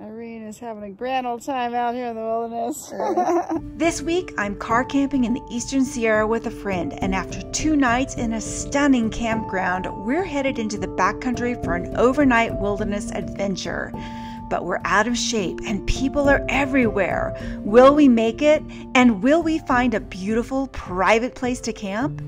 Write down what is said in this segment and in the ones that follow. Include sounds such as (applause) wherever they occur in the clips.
Irene is having a grand old time out here in the wilderness. (laughs) This week, I'm car camping in the Eastern Sierra with a friend, and after two nights in a stunning campground, we're headed into the backcountry for an overnight wilderness adventure. But we're out of shape and people are everywhere. Will we make it? And will we find a beautiful private place to camp?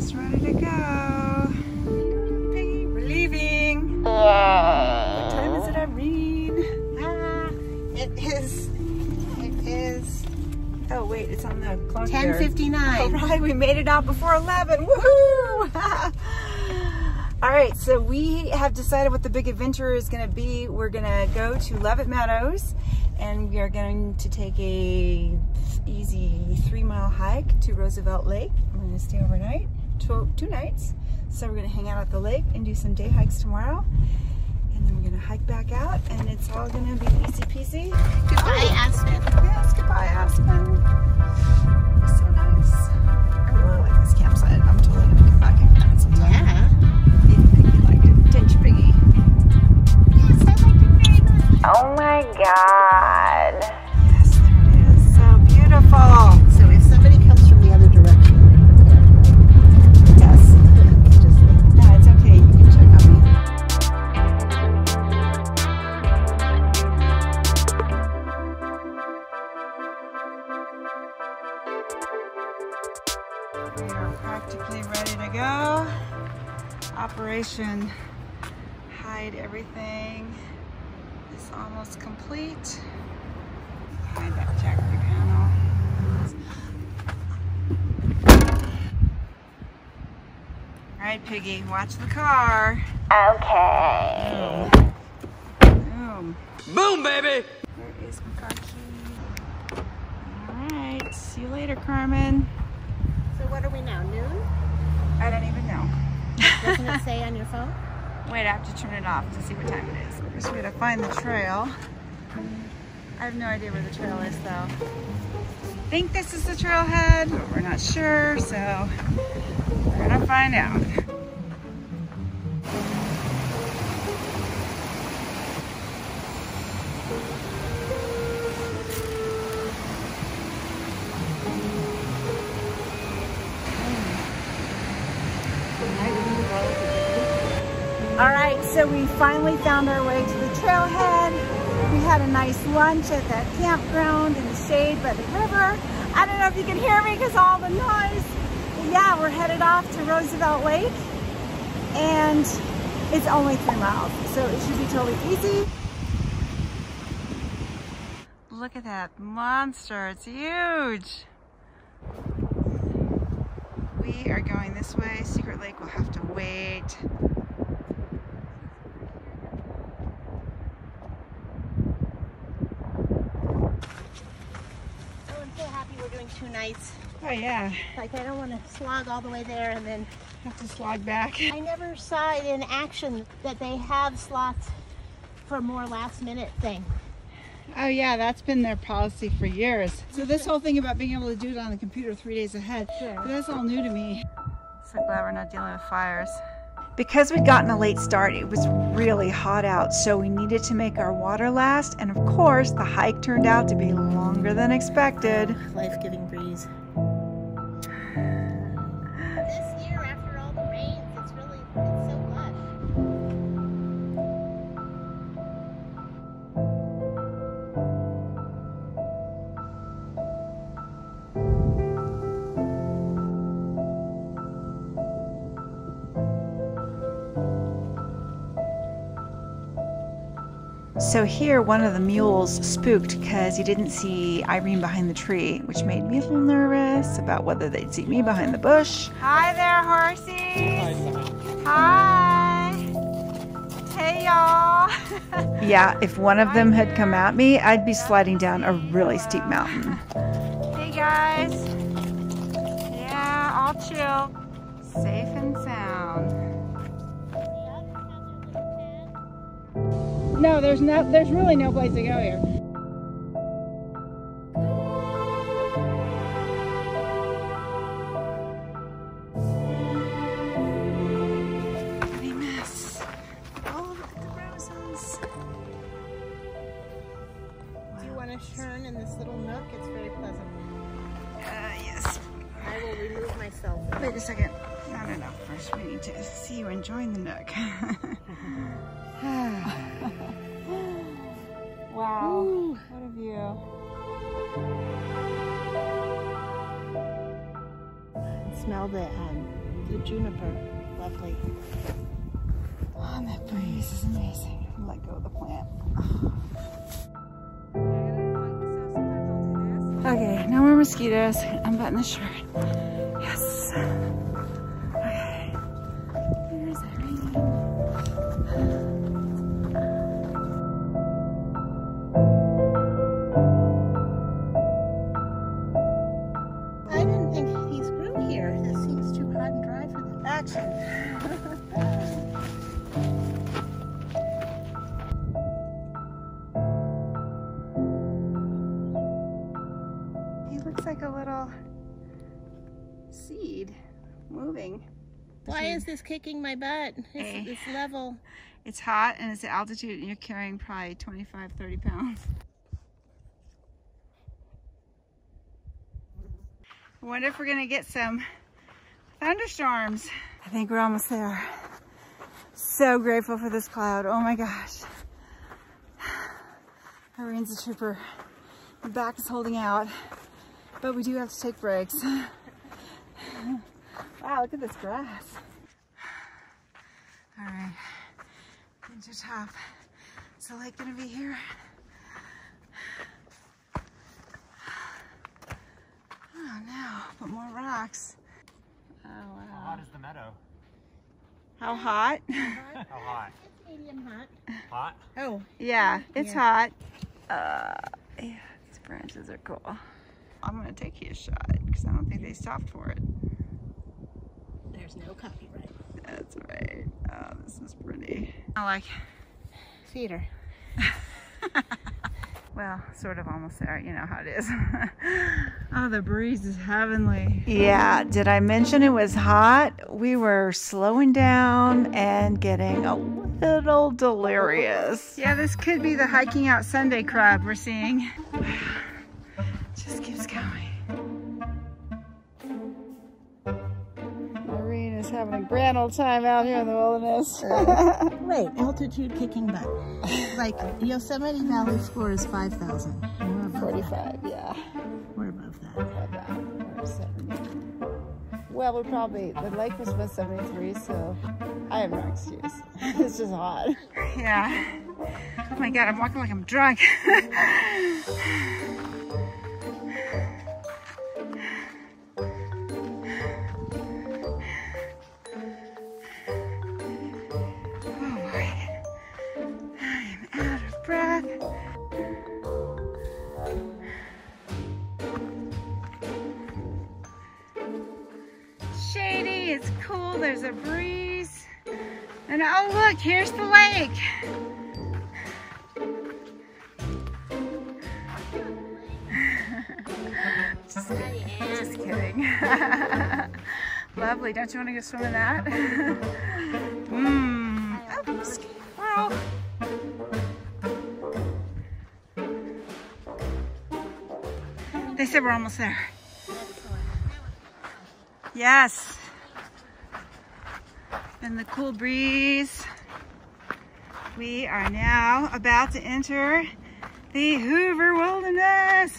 Almost ready to go. Piggy, we're leaving. What time is it, Irene? Ah, it is. It is Oh, wait, it's on the clock ten there. fifty All nine. (laughs) right, we made it out before 11. Woohoo! (laughs) All right, so we have decided what the big adventure is going to be. We're going to go to Leavitt Meadows and we are going to take a easy three mile hike to Roosevelt Lake. Going to stay overnight, two, two nights. So we're going to hang out at the lake and do some day hikes tomorrow. And then we're going to hike back out and it's all going to be easy peasy. Goodbye, Aspen. Yes, goodbye, Aspen. It's so nice. I really like this campsite. I'm totally gonna come back and camp sometime. Yeah. Piggy liked it. Didn't you, Piggy? Yes, I like it very much. Oh my god. Complete. Hide that jackery panel. All right, Piggy, watch the car. Okay. Boom. Boom, baby! Where is my car key? All right. See you later, Carmen. So what are we now? Noon? I don't even know. Doesn't it say on your phone? (laughs) Wait, I have to turn it off to see what time it is. First, we gotta find the trail. I have no idea where the trail is, though. I think this is the trailhead, but we're not sure, so we're gonna find out. All right, so we finally found our way to the trailhead. We had a nice lunch at that campground in the shade by the river. I don't know if you can hear me because all the noise. But yeah, we're headed off to Roosevelt Lake and it's only three miles, so it should be totally easy. Look at that monster, it's huge. We are going this way. Secret Lake will have to wait. Oh, I'm so happy we're doing two nights. Oh yeah, Like I don't want to slog all the way there and then have to slog back. I never saw it in action that they have slots for more last minute thing. Oh yeah, that's been their policy for years. So this whole thing about being able to do it on the computer three days ahead, but that's all new to me. So glad we're not dealing with fires. Because we'd gotten a late start, it was really hot out, so we needed to make our water last, and of course, the hike turned out to be longer than expected. Life-giving So here, one of the mules spooked because he didn't see Irene behind the tree, which made me a little nervous about whether they'd see me behind the bush. Hi there, horsies. Hi. Hey, y'all. (laughs) Yeah, if one of them had come at me, I'd be sliding down a really steep mountain. hey, guys. Yeah, all chill. Safe and sound. No, there's no, there's really no place to go here. Any mess. Oh, the roses. Do you want to turn in this little nook? It's very pleasant. Uh, yes. I will remove myself. Wait a second. No, no, no. First, we need to see you enjoying the nook. (laughs) wow. What a view. Smell the um, the juniper. Lovely. Oh, that breeze is amazing. Let go of the plant. Okay, no more mosquitoes. Unbutton the shirt. Yes. Looks like a little seed moving. Why is this kicking my butt? Eh. It's, this level. It's hot and it's altitude and you're carrying probably 25, 30 pounds. I wonder if we're gonna get some thunderstorms. I think we're almost there. So grateful for this cloud. Oh my gosh. (sighs) Irene's a trooper. The back is holding out, but we do have to take breaks. (laughs) wow, look at this grass. All right, into top. Is the lake gonna be here? Oh no, but more rocks. Oh wow. How hot is the meadow? How hot? How hot? It's medium hot. Hot? Oh, yeah, it's Yeah. hot. Uh, yeah, these branches are cool. I'm gonna take you a shot because I don't think they stopped for it. there's no copyright. That's right. Oh, this is pretty. I like Theater. (laughs) Well, sort of almost there. You know how it is. (laughs) oh, the breeze is heavenly. Yeah, did I mention it was hot? We were slowing down and getting a little delirious. Yeah, this could be the hiking out Sunday crowd we're seeing. Just keeps going. Irene is having a grand old time out here in the wilderness. (laughs) Wait, altitude kicking butt. (laughs) like Yosemite Valley score is 5,000. 45, that. yeah. We're above that. About that. Or 70. Well, we're probably, the lake was about 73, so I have no excuse. (laughs) it's just hot. Yeah. Oh my God, I'm walking like I'm drunk. Just, kidding. (laughs) Lovely, don't you want to go swim in that? Mmm. (laughs) They said we're almost there. Yes. And the cool breeze. We are now about to enter the Hoover Wilderness.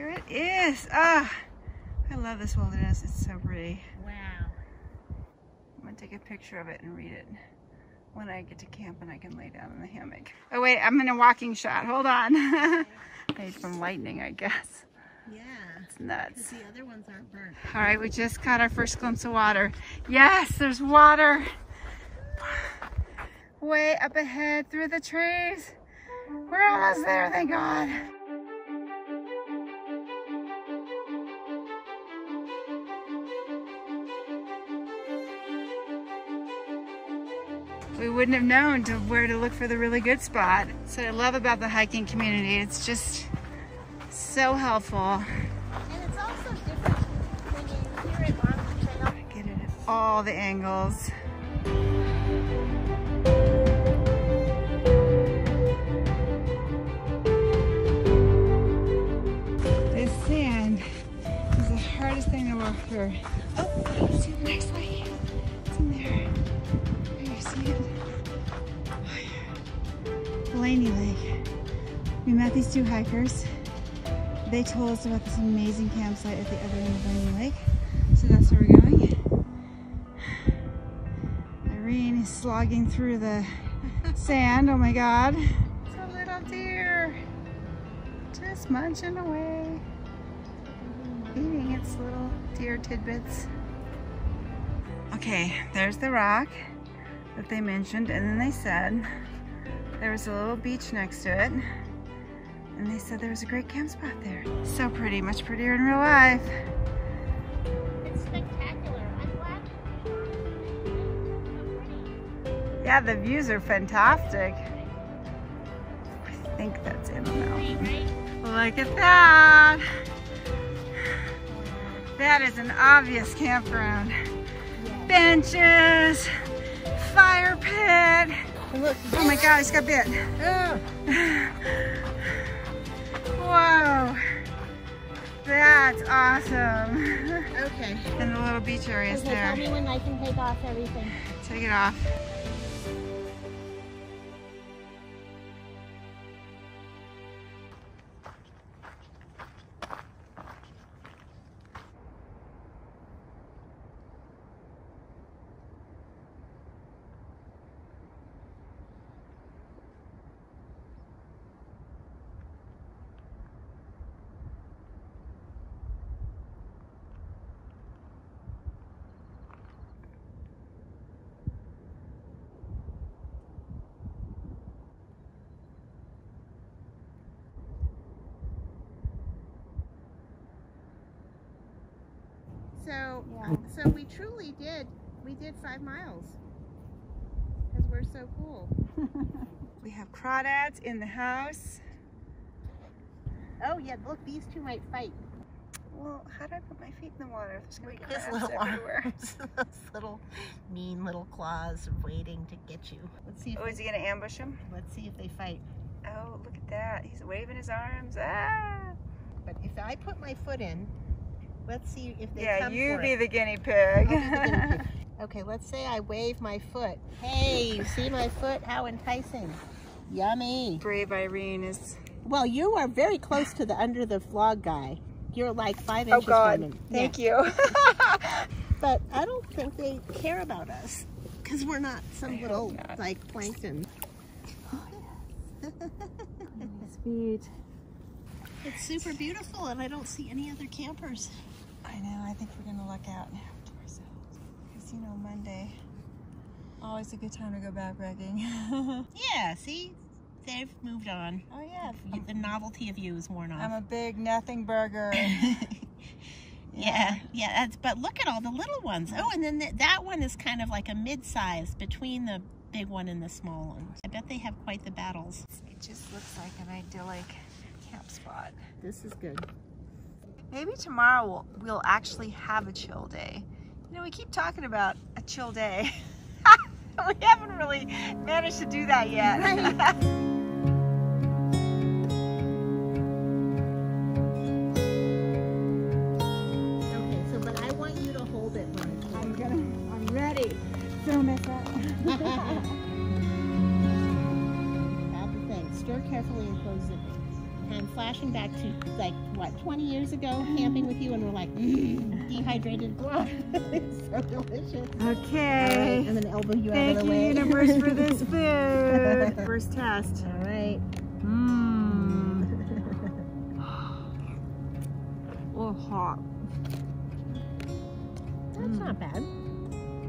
Here it is. Ah, I love this wilderness. It's so pretty. Wow. I'm gonna take a picture of it and read it. when I get to camp and I can lay down in the hammock. Oh wait, I'm in a walking shot. Hold on. (laughs) Made from lightning, I guess. Yeah. It's nuts. The other ones aren't burnt. All right, we just caught our first glimpse of water. Yes, there's water. Way up ahead through the trees. We're almost there, thank God. We wouldn't have known to where to look for the really good spot. So I love about the hiking community. It's just so helpful. And it's also different when you hear it on the trail. Get it at all the angles. This sand is the hardest thing to walk through. Oh, you see the next lake? It's in there. You see it. We met these two hikers. They told us about this amazing campsite at the other end of the Lane Lake. So that's where we're going. Irene is slogging through the (laughs) sand. Oh my God. It's a little deer. Just munching away. Eating its little deer tidbits. Okay, there's the rock that they mentioned. And then they said there was a little beach next to it. And they said there was a great camp spot there. So pretty, much prettier in real life. It's spectacular. I'm glad. Yeah, the views are fantastic. I think that's the mountain. Look at that. That is an obvious campground. Benches, fire pit. Look, Oh my God, I just got bit. (sighs) Whoa. That's awesome. okay. And the little beach area is Okay, tell me when I can take off everything. Take it off. So, so we truly did. We did five miles because we're so cool. (laughs) We have crawdads in the house. Oh yeah, look, these two might fight. Well, how do I put my feet in the water? There's gonna be His little everywhere. arms, (laughs) (laughs) those little mean little claws waiting to get you. Let's see. If Oh, is he gonna ambush him? let's see if they fight. Oh, look at that. He's waving his arms. Ah! But if I put my foot in, let's see if they Yeah, come you for be it. the guinea I'll be the guinea pig. pig. (laughs) Okay, let's say I wave my foot. Hey, you see my foot? How enticing. Yummy. Brave Irene is. Well, you are very close to the under the vlog guy. You're like five oh, inches from God! him. Thank you. (laughs) But I don't think they care about us because we're not some little not. like plankton. Speed. (laughs) It's super beautiful, and I don't see any other campers. I know. I think we're gonna luck out now to ourselves. Because you know, Monday, always a good time to go backpacking. (laughs) Yeah, see, they've moved on. oh yeah. You- The novelty of you is worn off. I'm a big nothing burger. (laughs) (laughs) Yeah, yeah. That's, but look at all the little ones. Oh, and then th that one is kind of like a mid-size between the big one and the small one. I bet they have quite the battles. It just looks like an idyllic camp spot. This is good. Maybe tomorrow we'll, we'll actually have a chill day. You know, we keep talking about a chill day. (laughs) we haven't really managed to do that yet. (laughs) Okay, so but I want you to hold it I'm ready. Don't mess up. That's the thing. Stir carefully and close it. Flashing back to like what 20 years ago, camping with you, and we're like mm, (laughs) dehydrated it's (laughs) so delicious. Okay. Right, and then elbow you out Thank of the you, way. universe, for this (laughs) food. First test. All right. Mmm. oh, hot. That's not bad.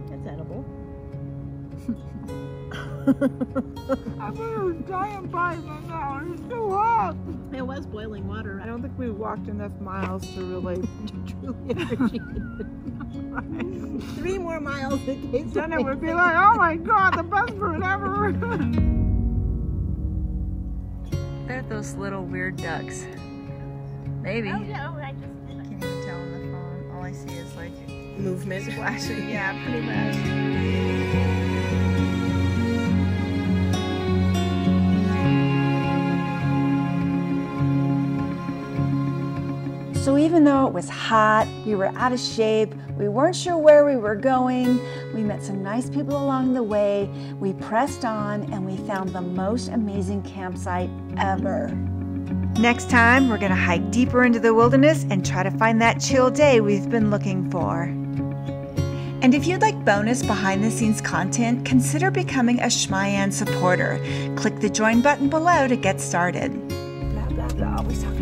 That's edible. (laughs) I'm gonna die and bite my now. It's so hot. It was boiling water. I don't think we walked enough miles to really (laughs) (laughs) truly appreciate Three more miles in case Jenna would be like, oh my god, the best food ever. They're those little weird ducks. Maybe. Oh, yeah, oh, I just did. Can't even tell on the phone. All I see is like movement. flashing. Yeah, pretty much. Even though it was hot, we were out of shape, we weren't sure where we were going, we met some nice people along the way, we pressed on, and we found the most amazing campsite ever. Next time, we're going to hike deeper into the wilderness and try to find that chill day we've been looking for. And if you'd like bonus behind the scenes content, consider becoming a Schmiane supporter. Click the join button below to get started. Blah, blah, blah.